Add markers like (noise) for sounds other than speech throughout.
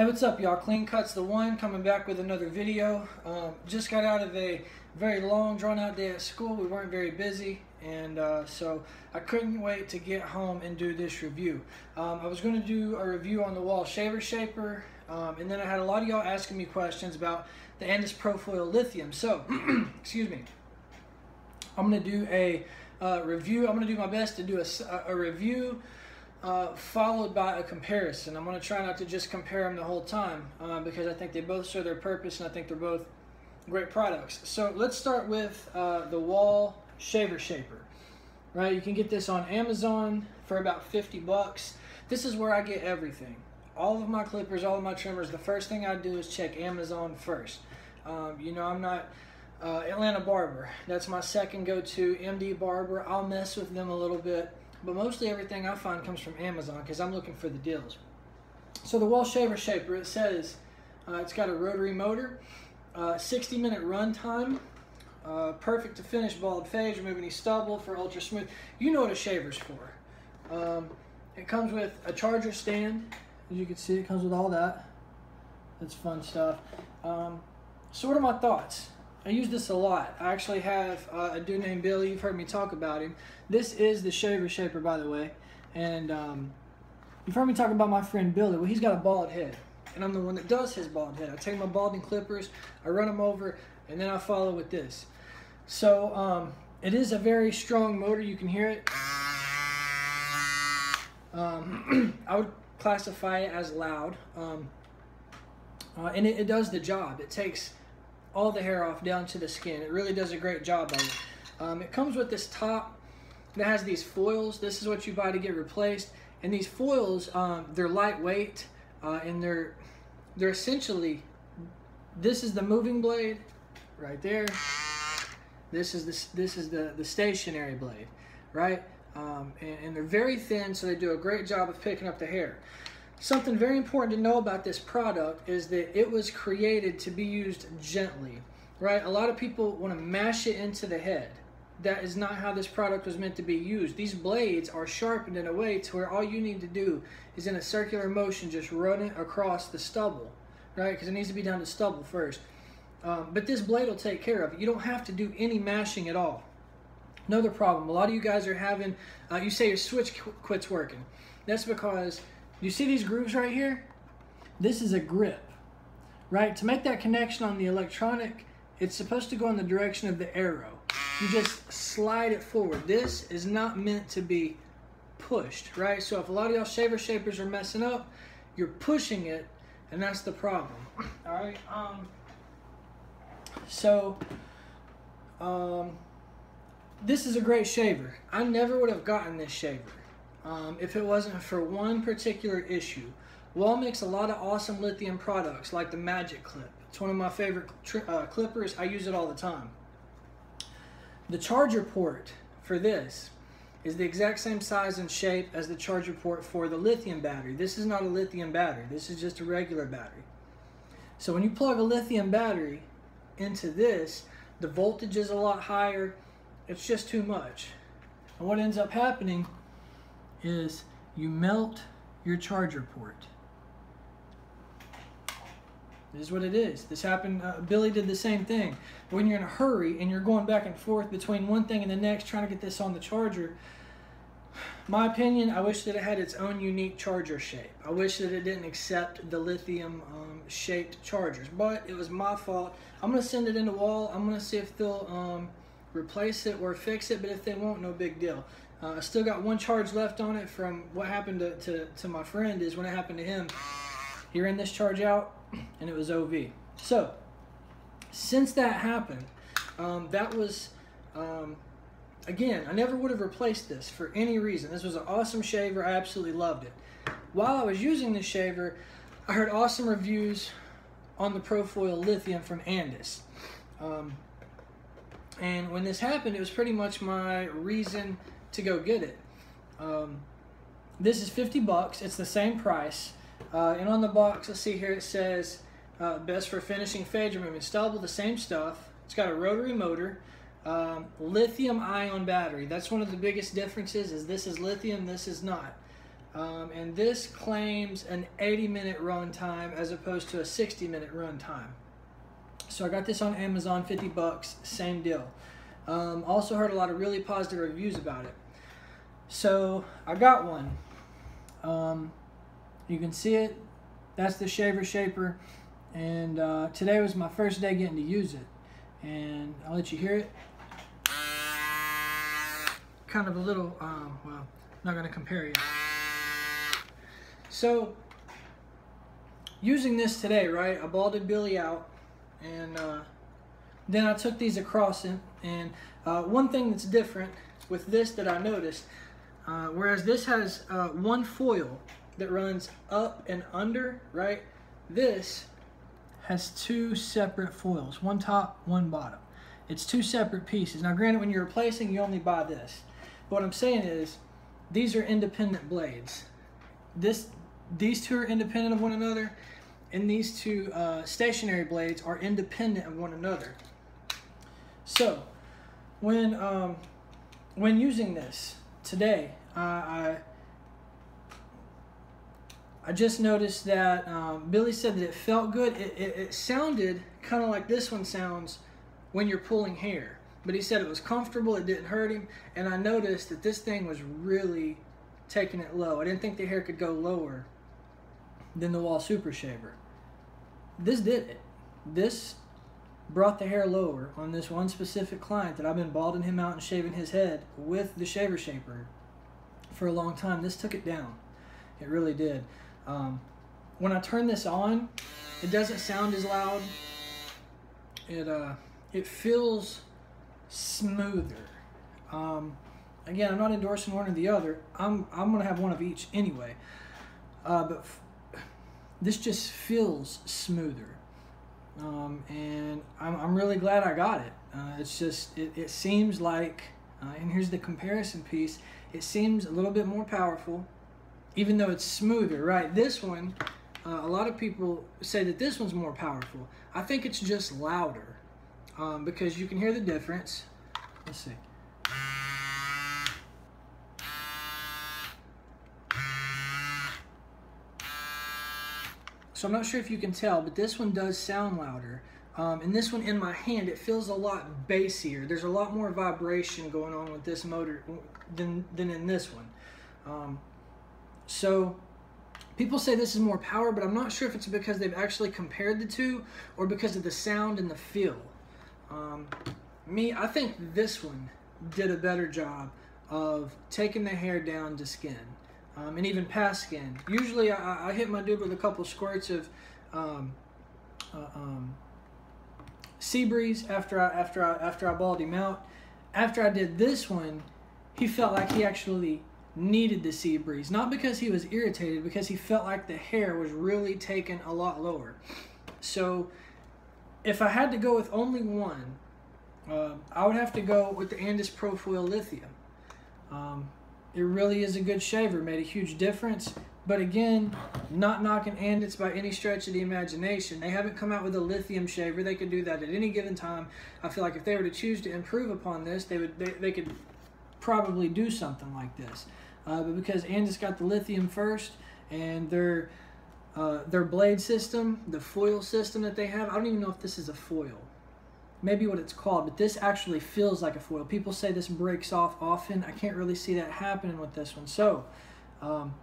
Hey, what's up, y'all? Clean Cuts the One coming back with another video. Um, just got out of a very long, drawn-out day at school. We weren't very busy, and uh, so I couldn't wait to get home and do this review. Um, I was going to do a review on the Wahl Shaver Shaper, um, and then I had a lot of y'all asking me questions about the Andis Profoil Lithium. So, (clears throat) excuse me. I'm going to do a uh, review. I'm going to do my best to do a, a review uh, followed by a comparison. I'm going to try not to just compare them the whole time uh, because I think they both serve their purpose and I think they're both great products. So let's start with uh, the Wahl Shaver Shaper. Right, you can get this on Amazon for about 50 bucks. This is where I get everything. All of my clippers, all of my trimmers, the first thing I do is check Amazon first. Um, you know, I'm not uh, Atlanta Barber. That's my second go-to. MD Barber, I'll mess with them a little bit but mostly everything I find comes from Amazon because I'm looking for the deals. So the Wahl Shaver Shaper, it says uh, it's got a rotary motor, uh, 60 minute run time, uh, perfect to finish bald fade, remove any stubble for ultra smooth. You know what a shaver's for. Um, it comes with a charger stand. As you can see, it comes with all that. That's fun stuff. Um, so what are my thoughts? I use this a lot. I actually have uh, a dude named Billy. You've heard me talk about him. This is the Shaver Shaper, by the way. And um, you've heard me talk about my friend Billy. Well, he's got a bald head. And I'm the one that does his bald head. I take my balding clippers, I run them over, and then I follow with this. So um, it is a very strong motor. You can hear it. Um, (clears throat) I would classify it as loud. Um, uh, and it, it does the job. It takes all the hair off down to the skin. It really does a great job of it. Um, it comes with this top that has these foils. This is what you buy to get replaced. And these foils, um, they're lightweight uh, and they're they're essentially this is the moving blade right there. This is the this is the the stationary blade, right? Um, and, and they're very thin, so they do a great job of picking up the hair. Something very important to know about this product is that it was created to be used gently, right? A lot of people want to mash it into the head. That is not how this product was meant to be used. These blades are sharpened in a way to where all you need to do is in a circular motion just run it across the stubble, right? Because it needs to be down to stubble first. Um, but this blade will take care of it. You don't have to do any mashing at all. Another problem, a lot of you guys are having, uh, you say your switch qu quits working. That's because you see these grooves right here? This is a grip, right? To make that connection on the electronic, it's supposed to go in the direction of the arrow. You just slide it forward. This is not meant to be pushed, right? So if a lot of y'all shaver shapers are messing up, you're pushing it, and that's the problem. All right. Um. So, um, this is a great shaver. I never would have gotten this shaver um, if it wasn't for one particular issue. Wahl makes a lot of awesome lithium products like the Magic Clip. It's one of my favorite uh, clippers. I use it all the time. The charger port for this is the exact same size and shape as the charger port for the lithium battery. This is not a lithium battery. This is just a regular battery. So when you plug a lithium battery into this, the voltage is a lot higher. It's just too much. And what ends up happening is you melt your charger port. This is what it is. This happened, uh, Billy did the same thing. When you're in a hurry and you're going back and forth between one thing and the next trying to get this on the charger, my opinion, I wish that it had its own unique charger shape. I wish that it didn't accept the lithium um, shaped chargers, but it was my fault. I'm gonna send it in the Wahl. I'm gonna see if they'll um, replace it or fix it, but if they won't, no big deal. Uh, I still got one charge left on it from what happened to, to, to my friend is when it happened to him. He ran this charge out and it was OV. So, since that happened, um, that was, um, again, I never would have replaced this for any reason. This was an awesome shaver. I absolutely loved it. While I was using this shaver, I heard awesome reviews on the Profoil Lithium from Andis. Um, and when this happened, it was pretty much my reason to go get it. Um, this is 50 bucks. It's the same price. Uh, and on the box, let's see here, it says uh, best for finishing fade stubble, the same stuff. It's got a rotary motor, um, lithium ion battery. That's one of the biggest differences is this is lithium, this is not. Um, and this claims an 80 minute run time as opposed to a 60 minute run time. So I got this on Amazon, 50 bucks, same deal. Um, also heard a lot of really positive reviews about it. So I got one. Um, you can see it. That's the shaver shaper. And uh, today was my first day getting to use it. And I'll let you hear it. Kind of a little, um, well, not going to compare you. So, using this today, right, I balded Billy out. And uh, then I took these across him. And uh, one thing that's different with this that I noticed, uh, whereas this has uh, one foil that runs up and under, right? This has two separate foils, one top, one bottom. It's two separate pieces. Now granted, when you're replacing, you only buy this. But what I'm saying is, these are independent blades. This, These two are independent of one another, and these two uh, stationary blades are independent of one another. So, when um, when using this today, uh, I I just noticed that um, Billy said that it felt good. It, it, it sounded kind of like this one sounds when you're pulling hair. But he said it was comfortable, it didn't hurt him, and I noticed that this thing was really taking it low. I didn't think the hair could go lower than the Wahl Super Shaver. This did it. This brought the hair lower on this one specific client that I've been balding him out and shaving his head with the shaver shaper for a long time. This took it down. It really did. Um, when I turn this on, it doesn't sound as loud. It uh, it feels smoother. Um, again, I'm not endorsing one or the other. I'm I'm gonna have one of each anyway. Uh, but this just feels smoother. Um, and I'm, I'm really glad I got it. Uh, it's just, it, it seems like, uh, and here's the comparison piece, it seems a little bit more powerful, even though it's smoother, right? This one, uh, a lot of people say that this one's more powerful. I think it's just louder um, because you can hear the difference. Let's see. So I'm not sure if you can tell, but this one does sound louder. Um, and this one in my hand, it feels a lot bassier. There's a lot more vibration going on with this motor than, than in this one. Um, so people say this is more power, but I'm not sure if it's because they've actually compared the two or because of the sound and the feel. Um, me, I think this one did a better job of taking the hair down to skin um, and even past skin. Usually I, I, hit my dude with a couple squirts of um, uh, um, sea breeze after I, after I, after I balled him out. After I did this one, he felt like he actually needed the sea breeze. Not because he was irritated, because he felt like the hair was really taken a lot lower. So if I had to go with only one, uh, I would have to go with the Andis Profoil Lithium. Um, it really is a good shaver, made a huge difference. But again, not knocking Andis by any stretch of the imagination. They haven't come out with a lithium shaver. They could do that at any given time. I feel like if they were to choose to improve upon this, they would they, they could probably do something like this. Uh, but because Andis got the lithium first, and their uh, their blade system, the foil system that they have, I don't even know if this is a foil maybe what it's called, but this actually feels like a foil. People say this breaks off often. I can't really see that happening with this one. So, um,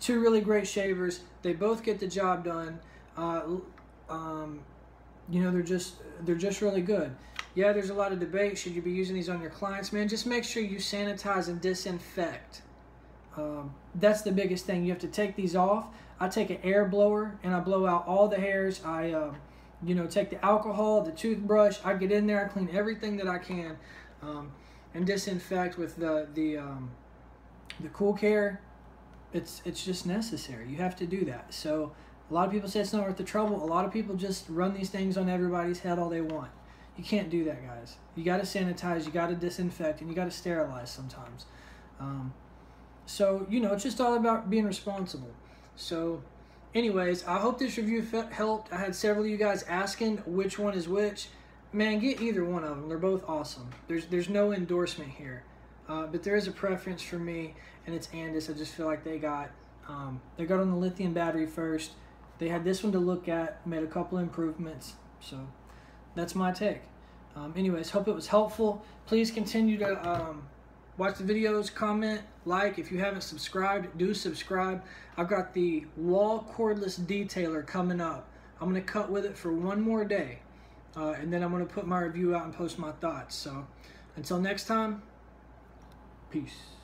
two really great shavers. They both get the job done. Uh, um, you know, they're just they're just really good. Yeah, there's a lot of debate. Should you be using these on your clients, man? Just make sure you sanitize and disinfect. Um, that's the biggest thing. You have to take these off. I take an air blower and I blow out all the hairs. I uh, you know, take the alcohol, the toothbrush. I get in there, I clean everything that I can, um, and disinfect with the the um, the cool care. It's it's just necessary. You have to do that. So a lot of people say it's not worth the trouble. A lot of people just run these things on everybody's head all they want. You can't do that, guys. You got to sanitize. You got to disinfect, and you got to sterilize sometimes. Um, so you know, it's just all about being responsible. So anyways, I hope this review helped. I had several of you guys asking which one is which. Man, get either one of them. They're both awesome. There's there's no endorsement here, uh, but there is a preference for me, and it's Andis. I just feel like they got Um, they got on the lithium battery first. They had this one to look at, made a couple improvements. So that's my take. Um, anyways, hope it was helpful. Please continue to um, watch the videos, comment, like. If you haven't subscribed, do subscribe. I've got the Wahl cordless detailer coming up. I'm going to cut with it for one more day. Uh, and then I'm going to put my review out and post my thoughts. So until next time, peace.